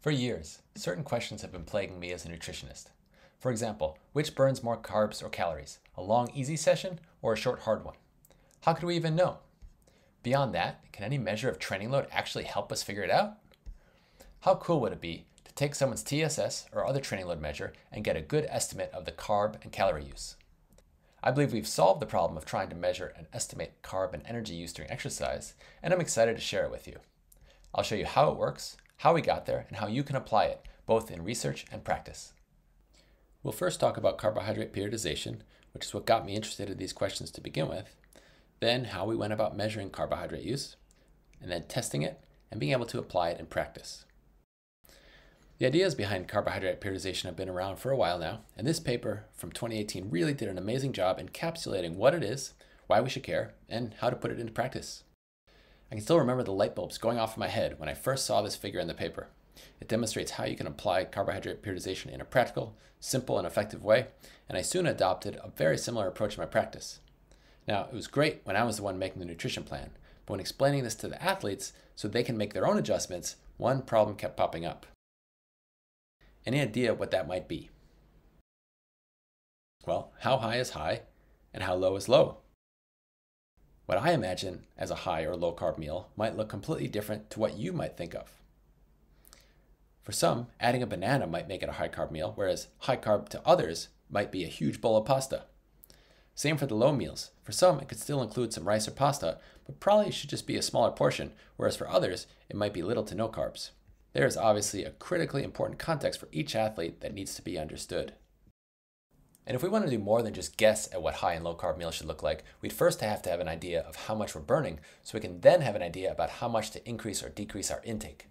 For years, certain questions have been plaguing me as a nutritionist. For example, which burns more carbs or calories, a long, easy session or a short, hard one? How could we even know? Beyond that, can any measure of training load actually help us figure it out? How cool would it be to take someone's TSS or other training load measure and get a good estimate of the carb and calorie use? I believe we've solved the problem of trying to measure and estimate carb and energy use during exercise, and I'm excited to share it with you. I'll show you how it works, how we got there, and how you can apply it, both in research and practice. We'll first talk about carbohydrate periodization, which is what got me interested in these questions to begin with, then how we went about measuring carbohydrate use, and then testing it and being able to apply it in practice. The ideas behind carbohydrate periodization have been around for a while now, and this paper from 2018 really did an amazing job encapsulating what it is, why we should care, and how to put it into practice. I can still remember the light bulbs going off in my head when I first saw this figure in the paper. It demonstrates how you can apply carbohydrate periodization in a practical, simple, and effective way, and I soon adopted a very similar approach in my practice. Now, it was great when I was the one making the nutrition plan, but when explaining this to the athletes so they can make their own adjustments, one problem kept popping up. Any idea what that might be? Well, how high is high and how low is low? What I imagine as a high or low carb meal might look completely different to what you might think of. For some, adding a banana might make it a high carb meal, whereas high carb to others might be a huge bowl of pasta. Same for the low meals. For some, it could still include some rice or pasta, but probably should just be a smaller portion, whereas for others, it might be little to no carbs. There is obviously a critically important context for each athlete that needs to be understood. And if we want to do more than just guess at what high and low carb meals should look like, we'd first have to have an idea of how much we're burning so we can then have an idea about how much to increase or decrease our intake.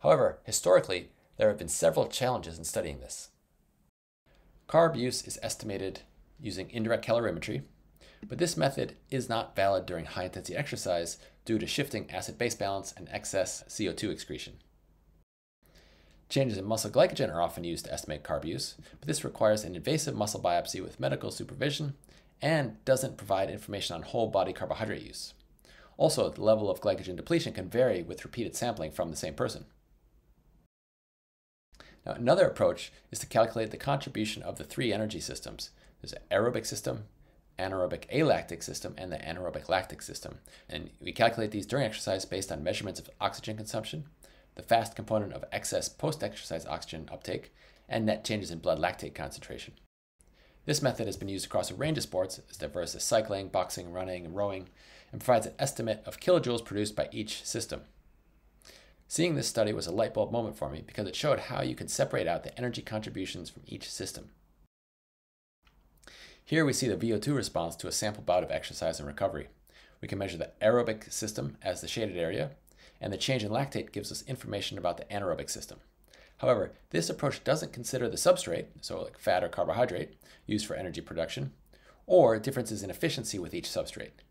However, historically, there have been several challenges in studying this. Carb use is estimated using indirect calorimetry, but this method is not valid during high intensity exercise due to shifting acid base balance and excess CO2 excretion. Changes in muscle glycogen are often used to estimate carb use, but this requires an invasive muscle biopsy with medical supervision and doesn't provide information on whole body carbohydrate use. Also, the level of glycogen depletion can vary with repeated sampling from the same person. Now, another approach is to calculate the contribution of the three energy systems. There's an aerobic system, anaerobic alactic system, and the anaerobic lactic system. And we calculate these during exercise based on measurements of oxygen consumption, the fast component of excess post-exercise oxygen uptake, and net changes in blood lactate concentration. This method has been used across a range of sports as diverse as cycling, boxing, running, and rowing, and provides an estimate of kilojoules produced by each system. Seeing this study was a light bulb moment for me because it showed how you could separate out the energy contributions from each system. Here we see the VO2 response to a sample bout of exercise and recovery. We can measure the aerobic system as the shaded area, and the change in lactate gives us information about the anaerobic system. However, this approach doesn't consider the substrate, so like fat or carbohydrate, used for energy production, or differences in efficiency with each substrate.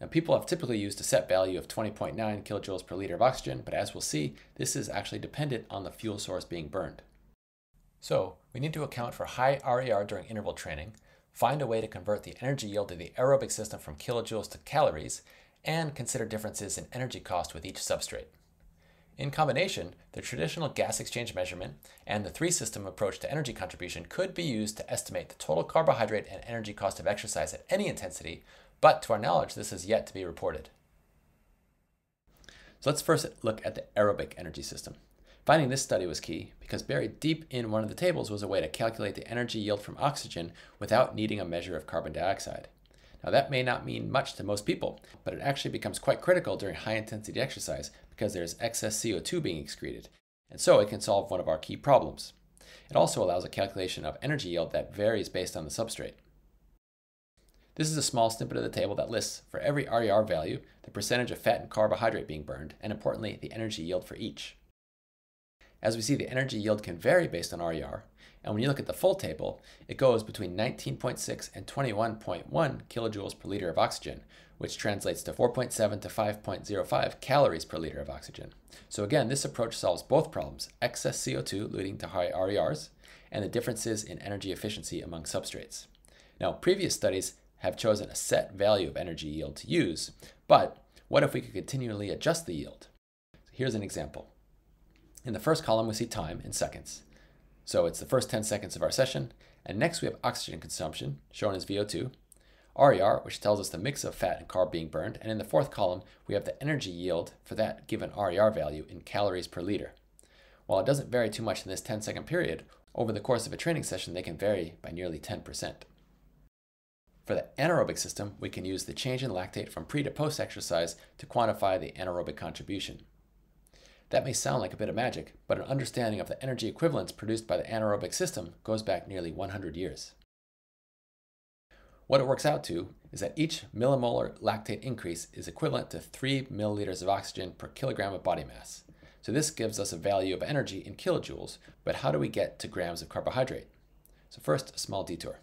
Now, people have typically used a set value of 20.9 kilojoules per liter of oxygen, but as we'll see, this is actually dependent on the fuel source being burned. So, we need to account for high RER during interval training, find a way to convert the energy yield of the aerobic system from kilojoules to calories, and consider differences in energy cost with each substrate. In combination, the traditional gas exchange measurement and the three system approach to energy contribution could be used to estimate the total carbohydrate and energy cost of exercise at any intensity, but to our knowledge, this is yet to be reported. So let's first look at the aerobic energy system. Finding this study was key because buried deep in one of the tables was a way to calculate the energy yield from oxygen without needing a measure of carbon dioxide. Now, that may not mean much to most people, but it actually becomes quite critical during high intensity exercise because there's excess CO2 being excreted, and so it can solve one of our key problems. It also allows a calculation of energy yield that varies based on the substrate. This is a small snippet of the table that lists for every RER value the percentage of fat and carbohydrate being burned, and importantly, the energy yield for each. As we see, the energy yield can vary based on RER, and when you look at the full table, it goes between 19.6 and 21.1 kilojoules per liter of oxygen, which translates to 4.7 to 5.05 calories per liter of oxygen. So again, this approach solves both problems, excess CO2 leading to high RERs, and the differences in energy efficiency among substrates. Now, previous studies have chosen a set value of energy yield to use, but what if we could continually adjust the yield? Here's an example. In the first column, we see time in seconds. So it's the first 10 seconds of our session. And next we have oxygen consumption, shown as VO2, RER, which tells us the mix of fat and carb being burned. And in the fourth column, we have the energy yield for that given RER value in calories per liter. While it doesn't vary too much in this 10 second period, over the course of a training session, they can vary by nearly 10%. For the anaerobic system, we can use the change in lactate from pre to post exercise to quantify the anaerobic contribution. That may sound like a bit of magic, but an understanding of the energy equivalents produced by the anaerobic system goes back nearly 100 years. What it works out to is that each millimolar lactate increase is equivalent to 3 milliliters of oxygen per kilogram of body mass. So this gives us a value of energy in kilojoules, but how do we get to grams of carbohydrate? So first, a small detour.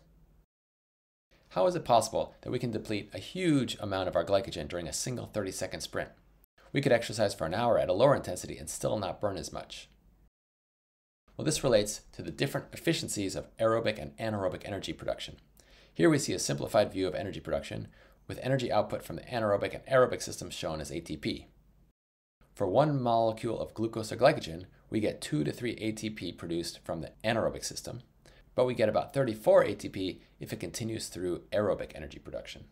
How is it possible that we can deplete a huge amount of our glycogen during a single 30 second sprint? We could exercise for an hour at a lower intensity and still not burn as much. Well, this relates to the different efficiencies of aerobic and anaerobic energy production. Here we see a simplified view of energy production, with energy output from the anaerobic and aerobic systems shown as ATP. For one molecule of glucose or glycogen, we get 2 to 3 ATP produced from the anaerobic system, but we get about 34 ATP if it continues through aerobic energy production.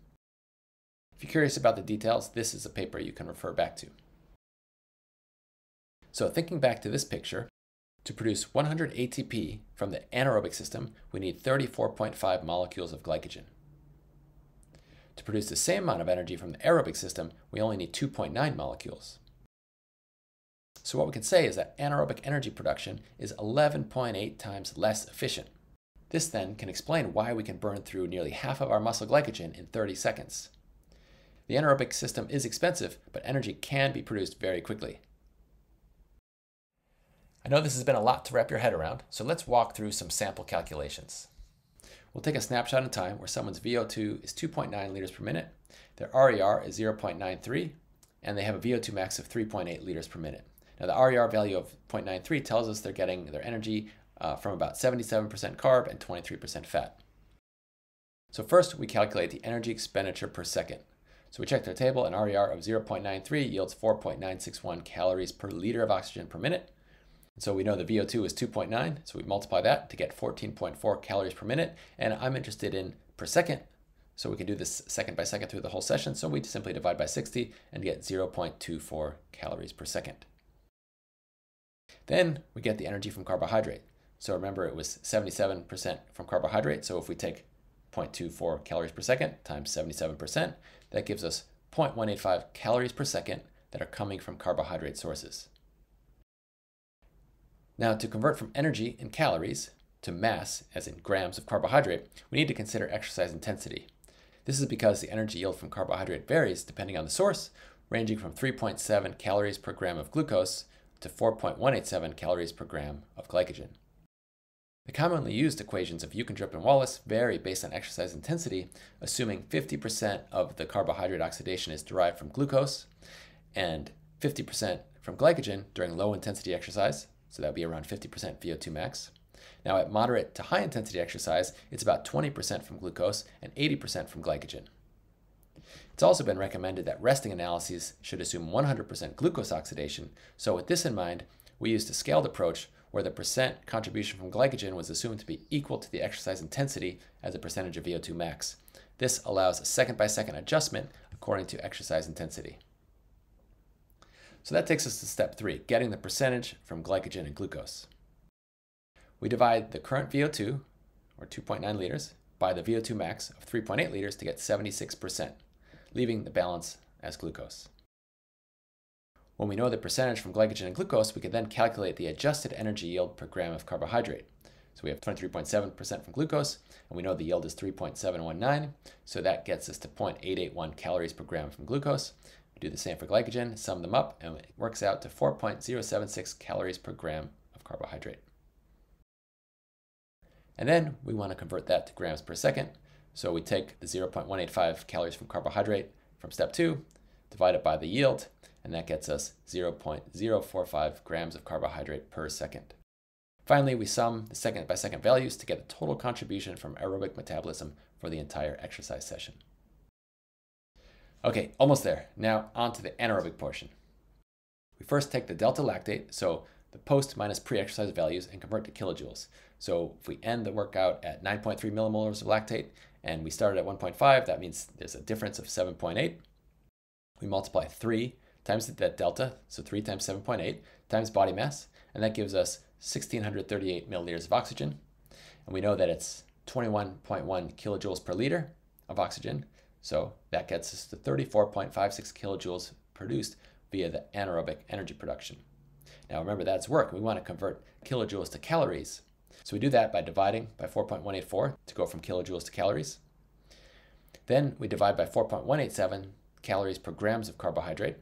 If you're curious about the details, this is a paper you can refer back to. So thinking back to this picture, to produce 100 ATP from the anaerobic system, we need 34.5 molecules of glycogen. To produce the same amount of energy from the aerobic system, we only need 2.9 molecules. So what we can say is that anaerobic energy production is 11.8 times less efficient. This then can explain why we can burn through nearly half of our muscle glycogen in 30 seconds. The anaerobic system is expensive, but energy can be produced very quickly. I know this has been a lot to wrap your head around, so let's walk through some sample calculations. We'll take a snapshot in time where someone's VO2 is 2.9 liters per minute, their RER is 0.93, and they have a VO2 max of 3.8 liters per minute. Now, the RER value of 0.93 tells us they're getting their energy uh, from about 77% carb and 23% fat. So first, we calculate the energy expenditure per second. So we checked our table, and RER of 0.93 yields 4.961 calories per liter of oxygen per minute, so we know the VO2 is 2.9, so we multiply that to get 14.4 calories per minute. And I'm interested in per second, so we can do this second by second through the whole session. So we simply divide by 60 and get 0.24 calories per second. Then we get the energy from carbohydrate. So remember it was 77% from carbohydrate. So if we take 0.24 calories per second times 77%, that gives us 0.185 calories per second that are coming from carbohydrate sources. Now, to convert from energy in calories to mass, as in grams of carbohydrate, we need to consider exercise intensity. This is because the energy yield from carbohydrate varies depending on the source, ranging from 3.7 calories per gram of glucose to 4.187 calories per gram of glycogen. The commonly used equations of Jeukendrup and Wallis vary based on exercise intensity, assuming 50% of the carbohydrate oxidation is derived from glucose and 50% from glycogen during low intensity exercise, so that would be around 50% VO2 max. Now, at moderate to high intensity exercise, it's about 20% from glucose and 80% from glycogen. It's also been recommended that resting analyses should assume 100% glucose oxidation, so with this in mind, we used a scaled approach where the percent contribution from glycogen was assumed to be equal to the exercise intensity as a percentage of VO2 max. This allows a second by second adjustment according to exercise intensity. So that takes us to step three, getting the percentage from glycogen and glucose. We divide the current VO2, or 2.9 liters, by the VO2 max of 3.8 liters to get 76%, leaving the balance as glucose. When we know the percentage from glycogen and glucose, we can then calculate the adjusted energy yield per gram of carbohydrate. So we have 23.7% from glucose, and we know the yield is 3.719, so that gets us to 0.881 calories per gram from glucose, we do the same for glycogen, sum them up, and it works out to 4.076 calories per gram of carbohydrate. And then we want to convert that to grams per second. So we take the 0.185 calories from carbohydrate from step two, divide it by the yield, and that gets us 0.045 grams of carbohydrate per second. Finally, we sum the second by second values to get the total contribution from aerobic metabolism for the entire exercise session. Okay, almost there. Now on to the anaerobic portion. We first take the delta lactate, so the post minus pre-exercise values and convert to kilojoules. So if we end the workout at 9.3 millimolars of lactate and we started at 1.5, that means there's a difference of 7.8. We multiply 3 times that delta, so 3 times 7.8, times body mass, and that gives us 1638 milliliters of oxygen. And we know that it's 21.1 kilojoules per liter of oxygen, so that gets us to 34.56 kilojoules produced via the anaerobic energy production. Now remember that's work. We want to convert kilojoules to calories. So we do that by dividing by 4.184 to go from kilojoules to calories. Then we divide by 4.187 calories per grams of carbohydrate.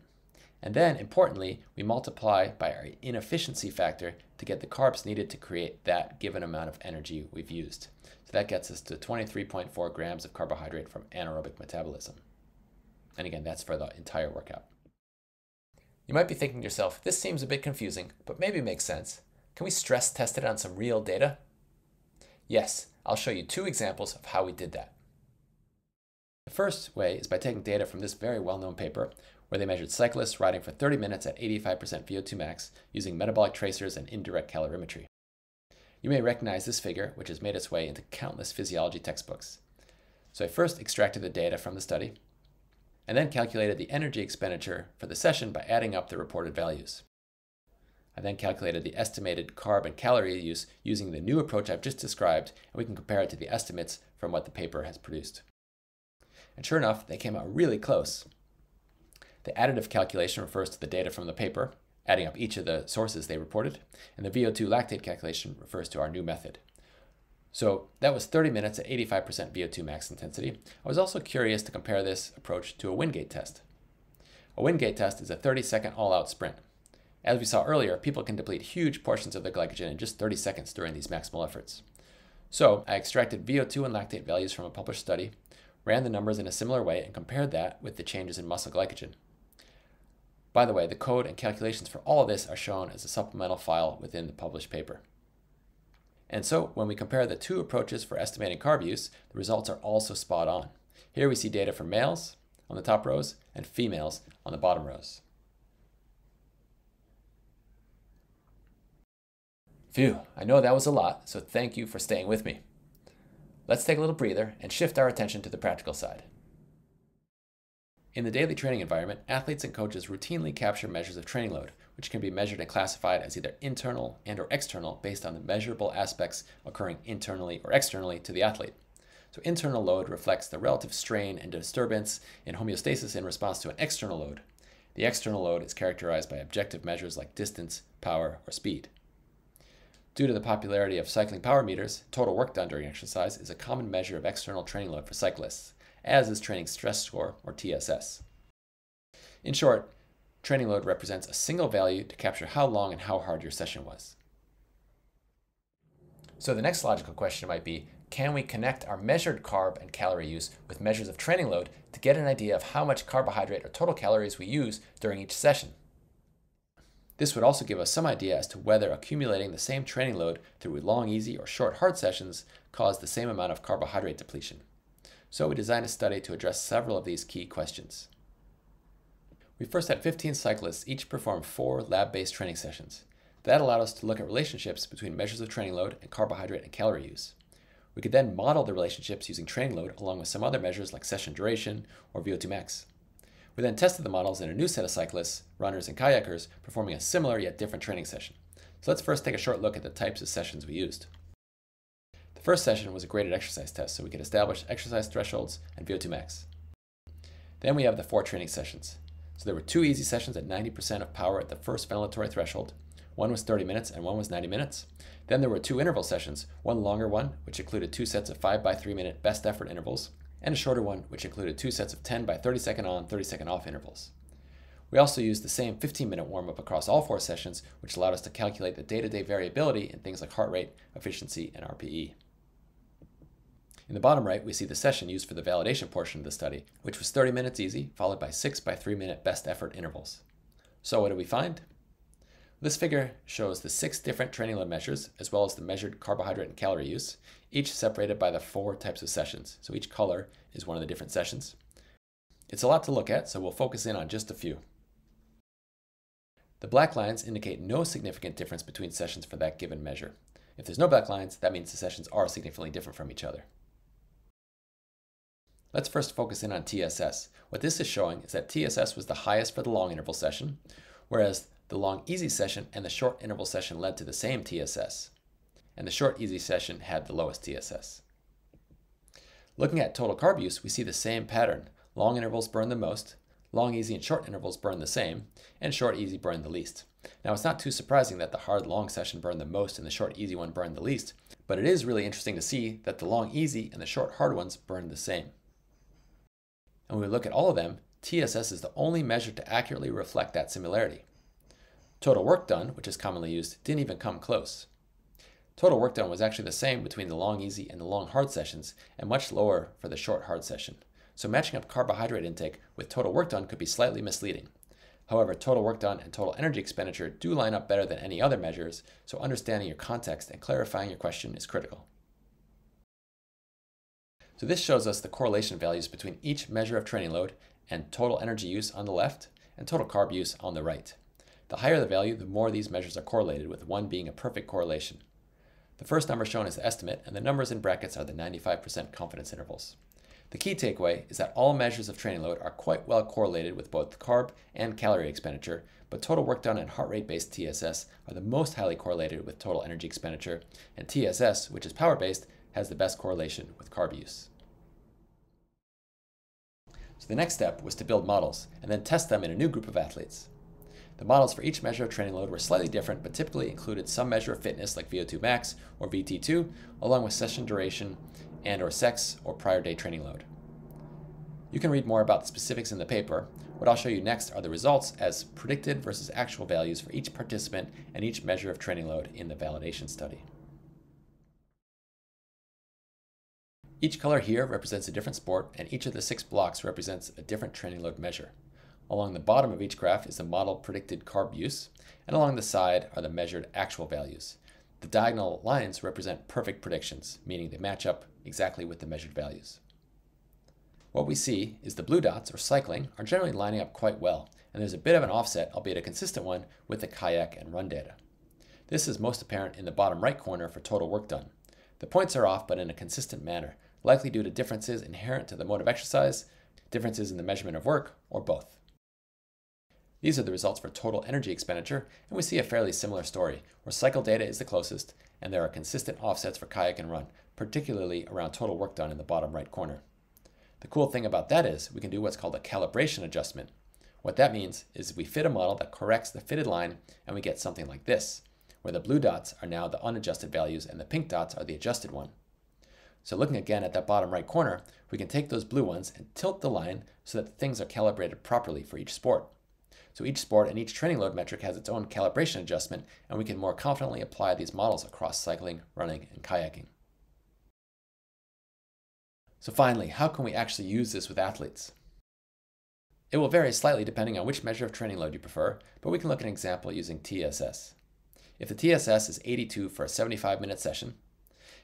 And then, importantly, we multiply by our inefficiency factor to get the carbs needed to create that given amount of energy we've used. So that gets us to 23.4 grams of carbohydrate from anaerobic metabolism. And again, that's for the entire workout. You might be thinking to yourself, this seems a bit confusing, but maybe makes sense. Can we stress test it on some real data? Yes, I'll show you two examples of how we did that. The first way is by taking data from this very well-known paper where they measured cyclists riding for 30 minutes at 85% VO2 max using metabolic tracers and indirect calorimetry. You may recognize this figure, which has made its way into countless physiology textbooks. So I first extracted the data from the study, and then calculated the energy expenditure for the session by adding up the reported values. I then calculated the estimated carb and calorie use using the new approach I've just described, and we can compare it to the estimates from what the paper has produced. And sure enough, they came out really close. The additive calculation refers to the data from the paper, adding up each of the sources they reported, and the VO2 lactate calculation refers to our new method. So that was 30 minutes at 85% VO2 max intensity. I was also curious to compare this approach to a Wingate test. A Wingate test is a 30 second all out sprint. As we saw earlier, people can deplete huge portions of their glycogen in just 30 seconds during these maximal efforts. So I extracted VO2 and lactate values from a published study, ran the numbers in a similar way, and compared that with the changes in muscle glycogen. By the way, the code and calculations for all of this are shown as a supplemental file within the published paper. And so when we compare the two approaches for estimating carb use, the results are also spot on. Here we see data for males on the top rows and females on the bottom rows. Phew, I know that was a lot, so thank you for staying with me. Let's take a little breather and shift our attention to the practical side. In the daily training environment, athletes and coaches routinely capture measures of training load, which can be measured and classified as either internal and or external based on the measurable aspects occurring internally or externally to the athlete. So internal load reflects the relative strain and disturbance in homeostasis in response to an external load. The external load is characterized by objective measures like distance, power, or speed. Due to the popularity of cycling power meters, total work done during exercise is a common measure of external training load for cyclists, as is training stress score, or TSS. In short, Training load represents a single value to capture how long and how hard your session was. So the next logical question might be, can we connect our measured carb and calorie use with measures of training load to get an idea of how much carbohydrate or total calories we use during each session? This would also give us some idea as to whether accumulating the same training load through long easy or short hard sessions caused the same amount of carbohydrate depletion. So we designed a study to address several of these key questions. We first had 15 cyclists each perform four lab-based training sessions. That allowed us to look at relationships between measures of training load and carbohydrate and calorie use. We could then model the relationships using training load along with some other measures like session duration or VO2 max. We then tested the models in a new set of cyclists, runners, and kayakers performing a similar yet different training session. So let's first take a short look at the types of sessions we used. First session was a graded exercise test so we could establish exercise thresholds and VO2 max. Then we have the four training sessions. So there were two easy sessions at 90% of power at the first ventilatory threshold. One was 30 minutes and one was 90 minutes. Then there were two interval sessions, one longer one, which included two sets of 5 by 3 minute best effort intervals, and a shorter one, which included two sets of 10 by 30 second on, 30 second off intervals. We also used the same 15 minute warm up across all four sessions, which allowed us to calculate the day to day variability in things like heart rate, efficiency, and RPE. In the bottom right, we see the session used for the validation portion of the study, which was 30 minutes easy, followed by 6 by 3 minute best effort intervals. So what did we find? This figure shows the six different training load measures, as well as the measured carbohydrate and calorie use, each separated by the four types of sessions. So each color is one of the different sessions. It's a lot to look at, so we'll focus in on just a few. The black lines indicate no significant difference between sessions for that given measure. If there's no black lines, that means the sessions are significantly different from each other. Let's first focus in on TSS. What this is showing is that TSS was the highest for the long interval session, whereas the long easy session and the short interval session led to the same TSS, and the short easy session had the lowest TSS. Looking at total carb use, we see the same pattern. Long intervals burn the most, long easy and short intervals burn the same, and short easy burn the least. Now it's not too surprising that the hard long session burned the most and the short easy one burned the least, but it is really interesting to see that the long easy and the short hard ones burned the same. And when we look at all of them, TSS is the only measure to accurately reflect that similarity. Total work done, which is commonly used, didn't even come close. Total work done was actually the same between the long easy and the long hard sessions, and much lower for the short hard session. So matching up carbohydrate intake with total work done could be slightly misleading. However, total work done and total energy expenditure do line up better than any other measures, so understanding your context and clarifying your question is critical. So this shows us the correlation values between each measure of training load and total energy use on the left and total carb use on the right. The higher the value, the more these measures are correlated, with one being a perfect correlation. The first number shown is the estimate, and the numbers in brackets are the 95% confidence intervals. The key takeaway is that all measures of training load are quite well correlated with both carb and calorie expenditure, but total work done and heart rate based TSS are the most highly correlated with total energy expenditure, and TSS, which is power based, has the best correlation with carb use. So the next step was to build models and then test them in a new group of athletes. The models for each measure of training load were slightly different, but typically included some measure of fitness like VO2 max or VT2, along with session duration and or sex or prior day training load. You can read more about the specifics in the paper. What I'll show you next are the results as predicted versus actual values for each participant and each measure of training load in the validation study. Each color here represents a different sport, and each of the six blocks represents a different training load measure. Along the bottom of each graph is the model predicted carb use, and along the side are the measured actual values. The diagonal lines represent perfect predictions, meaning they match up exactly with the measured values. What we see is the blue dots, or cycling, are generally lining up quite well, and there's a bit of an offset, albeit a consistent one, with the kayak and run data. This is most apparent in the bottom right corner for total work done. The points are off, but in a consistent manner, likely due to differences inherent to the mode of exercise, differences in the measurement of work, or both. These are the results for total energy expenditure, and we see a fairly similar story, where cycle data is the closest, and there are consistent offsets for kayak and run, particularly around total work done in the bottom right corner. The cool thing about that is we can do what's called a calibration adjustment. What that means is we fit a model that corrects the fitted line, and we get something like this, where the blue dots are now the unadjusted values and the pink dots are the adjusted one. So looking again at that bottom right corner, we can take those blue ones and tilt the line so that things are calibrated properly for each sport. So each sport and each training load metric has its own calibration adjustment, and we can more confidently apply these models across cycling, running, and kayaking. So finally, how can we actually use this with athletes? It will vary slightly depending on which measure of training load you prefer, but we can look at an example using TSS. If the TSS is 82 for a 75 minute session,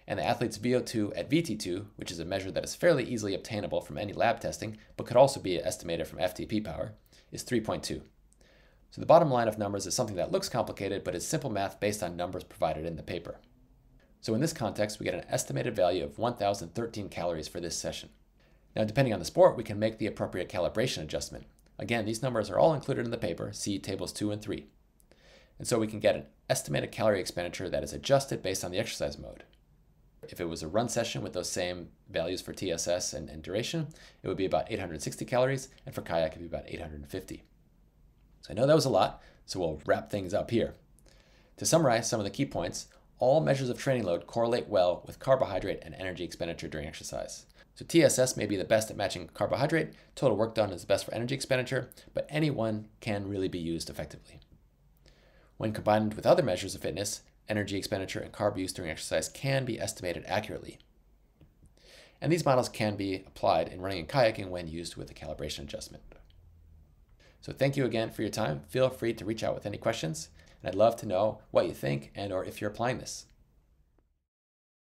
and the athlete's VO2 at VT2, which is a measure that is fairly easily obtainable from any lab testing, but could also be estimated from FTP power, is 3.2. So the bottom line of numbers is something that looks complicated, but is simple math based on numbers provided in the paper. So in this context, we get an estimated value of 1,013 calories for this session. Now, depending on the sport, we can make the appropriate calibration adjustment. Again, these numbers are all included in the paper, see tables 2 and 3. And so we can get an estimated calorie expenditure that is adjusted based on the exercise mode. If it was a run session with those same values for TSS and, and duration, it would be about 860 calories, and for kayak, it would be about 850. So I know that was a lot, so we'll wrap things up here. To summarize some of the key points, all measures of training load correlate well with carbohydrate and energy expenditure during exercise. So TSS may be the best at matching carbohydrate, total work done is the best for energy expenditure, but any one can really be used effectively. When combined with other measures of fitness, energy expenditure, and carb use during exercise can be estimated accurately. And these models can be applied in running and kayaking when used with a calibration adjustment. So thank you again for your time. Feel free to reach out with any questions, and I'd love to know what you think and or if you're applying this.